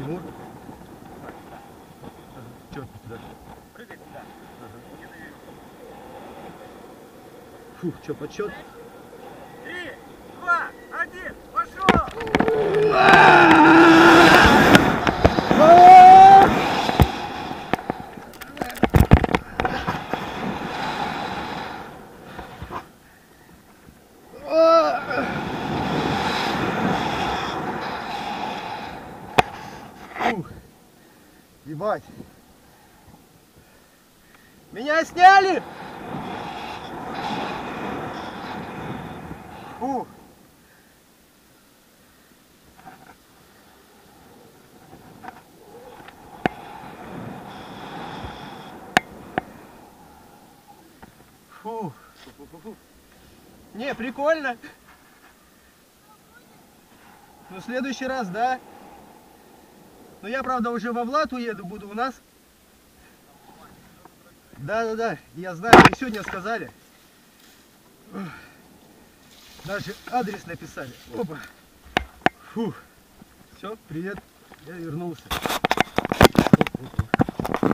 Тимур. Четко туда. Прыгай туда. Фух, что, подсчет? Фух. Ебать. Меня сняли! Фух. Фух. Не, прикольно. Ну, следующий раз, да. Но я, правда, уже во Влад уеду, буду у нас. Да-да-да, я знаю, мне сегодня сказали. Даже адрес написали. Опа. Фух. Все, привет. Я вернулся.